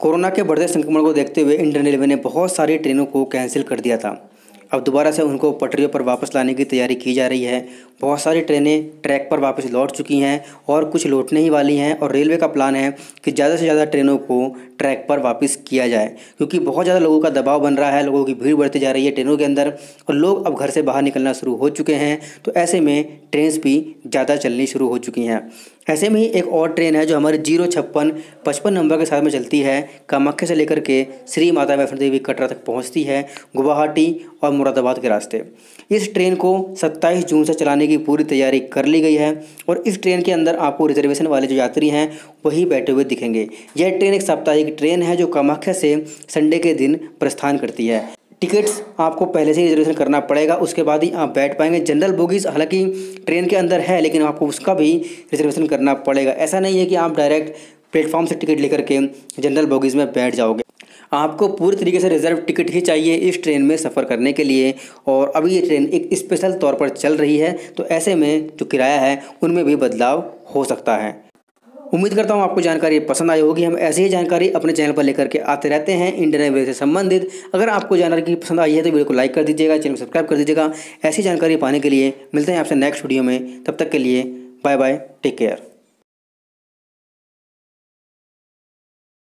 Corona के बढ़ते संक्रमण को देखते हुए इंडियन रेलवे ने बहुत सारी ट्रेनों को कैंसिल कर दिया था। अब दोबारा से उनको पटरियों पर वापस लाने की तैयारी की जा रही है। बहुत सारी ट्रेनें ट्रैक पर वापस लौट चुकी हैं और कुछ लौटने ही वाली हैं और रेलवे का प्लान है कि ज़्यादा से ज़्यादा ट्रेनों को ट्रैक पर वापस किया जाए, क्योंकि बहुत ज़्यादा लोगों का दबाव बन रहा है, लोगों की भीड़ बढ़ती जा रही है ट्रेनों के अंदर और लोग अब घर से बाहर निकलना शुरू हो चुके हैं। तो ऐसे में ट्रेन भी ज़्यादा चलनी शुरू हो चुकी हैं। ऐसे में ही एक और ट्रेन है जो हमारे ज़ीरो छप्पन पचपन नंबर के साथ में चलती है, कामाख्या से लेकर के श्री माता वैष्णो देवी कटरा तक पहुँचती है। गुवाहाटी और मुरादाबाद के रास्ते। इस ट्रेन को 27 जून से चलाने की पूरी तैयारी कर ली गई है और इस ट्रेन के अंदर आपको रिजर्वेशन वाले जो यात्री हैं, वही बैठे हुए दिखेंगे। यह ट्रेन एक साप्ताहिक ट्रेन है जो कामाख्या से संडे के दिन प्रस्थान करती है। टिकट्स आपको पहले से रिजर्वेशन करना पड़ेगा, उसके बाद ही आप बैठ पाएँगे। जनरल बोगीज हालाँकि ट्रेन के अंदर है, लेकिन आपको उसका भी रिजर्वेशन करना पड़ेगा। ऐसा नहीं है कि आप डायरेक्ट प्लेटफॉर्म से टिकट लेकर के जनरल बोगीज़ में बैठ जाओगे। आपको पूरी तरीके से रिज़र्व टिकट ही चाहिए इस ट्रेन में सफ़र करने के लिए। और अभी ये ट्रेन एक स्पेशल तौर पर चल रही है तो ऐसे में जो किराया है, उनमें भी बदलाव हो सकता है। उम्मीद करता हूँ आपको जानकारी पसंद आई होगी। हम ऐसी ही जानकारी अपने चैनल पर लेकर के आते रहते हैं इंडियन रेलवे से संबंधित। अगर आपको जानकारी पसंद आई है तो वीडियो को लाइक कर दीजिएगा, चैनल को सब्सक्राइब कर दीजिएगा। ऐसी जानकारी पाने के लिए मिलते हैं आपसे नेक्स्ट वीडियो में। तब तक के लिए बाय बाय, टेक केयर।